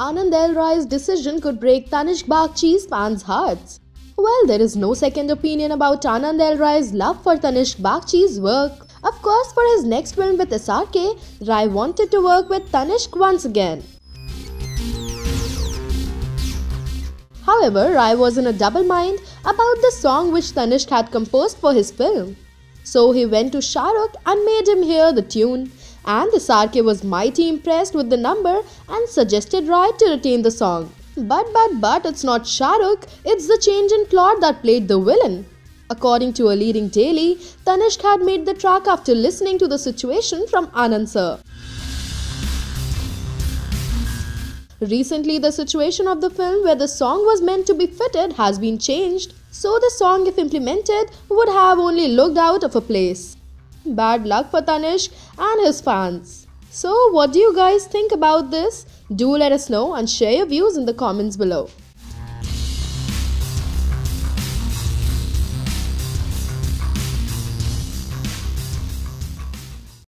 Anand L. Rai's decision could break Tanishk Bagchi's fans' hearts. Well, there is no second opinion about Anand L. Rai's love for Tanishk Bagchi's work. Of course, for his next film with SRK, Rai wanted to work with Tanishk once again. However, Rai was in a double mind about the song which Tanishk had composed for his film. So he went to Shah Rukh and made him hear the tune. And the SRK was mighty impressed with the number and suggested Rai to retain the song. But but but it's not Shahrukh, it's the change in plot that played the villain. According to a leading daily, Tanishk had made the track after listening to the situation from Anand sir. Recently, the situation of the film where the song was meant to be fitted has been changed, so the song, if implemented, would have only looked out of a place. Bad luck for Tanishk and his fans. So, what do you guys think about this? Do let us know and share your views in the comments below.